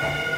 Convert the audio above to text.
you